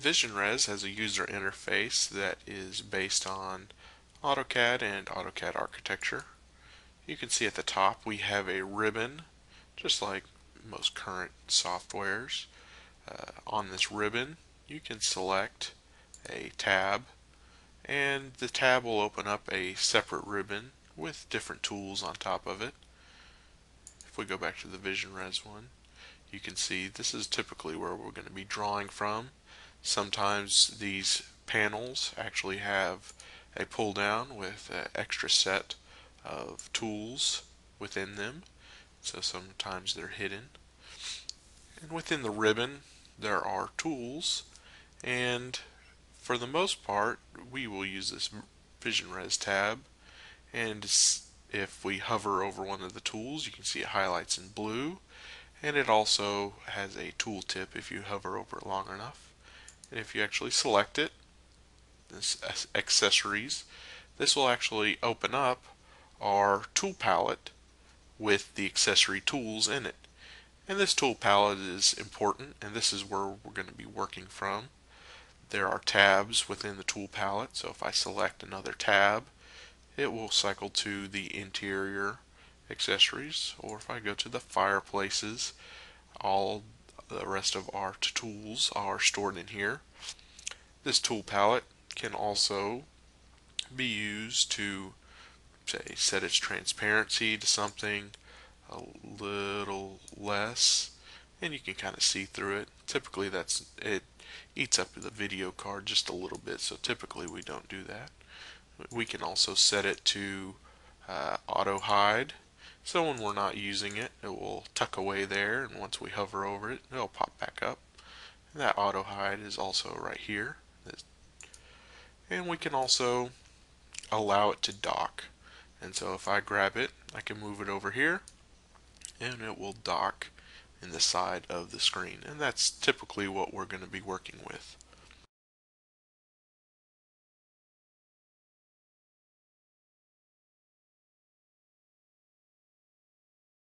VisionREZ has a user interface that is based on AutoCAD and AutoCAD architecture. You can see at the top we have a ribbon, just like most current softwares. Uh, on this ribbon, you can select a tab, and the tab will open up a separate ribbon with different tools on top of it. If we go back to the VisionREZ one, you can see this is typically where we're going to be drawing from. Sometimes these panels actually have a pull down with an extra set of tools within them. So sometimes they're hidden. And within the ribbon there are tools. And for the most part we will use this VisionREZ tab. And if we hover over one of the tools you can see it highlights in blue. And it also has a tooltip if you hover over it long enough and if you actually select it this accessories this will actually open up our tool palette with the accessory tools in it. And this tool palette is important and this is where we're going to be working from. There are tabs within the tool palette so if I select another tab it will cycle to the interior accessories or if I go to the fireplaces all the rest of our tools are stored in here. This tool palette can also be used to say set its transparency to something a little less and you can kind of see through it. Typically that's it eats up the video card just a little bit so typically we don't do that. We can also set it to uh, auto hide so when we're not using it it will tuck away there and once we hover over it it'll pop back up. And that auto hide is also right here. And we can also allow it to dock. And so if I grab it I can move it over here and it will dock in the side of the screen. And that's typically what we're going to be working with